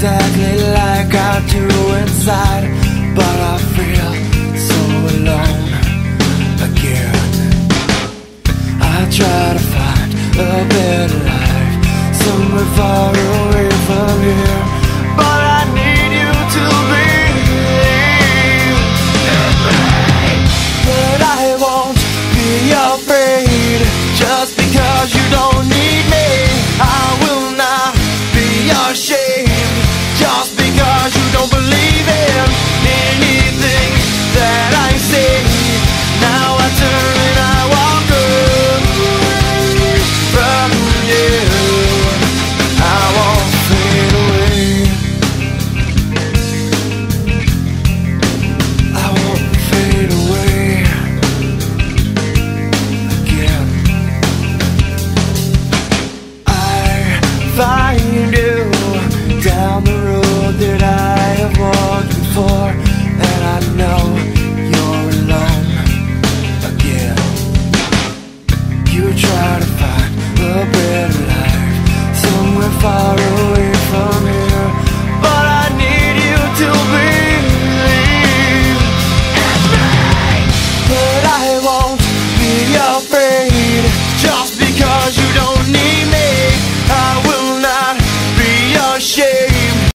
exactly like I do inside But I feel so alone again. I try to find a better life Somewhere far away from here. find you down the road that I have walked before, and I know you're alone again. You try to find a better life somewhere far away.